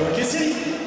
Eu aqui sim.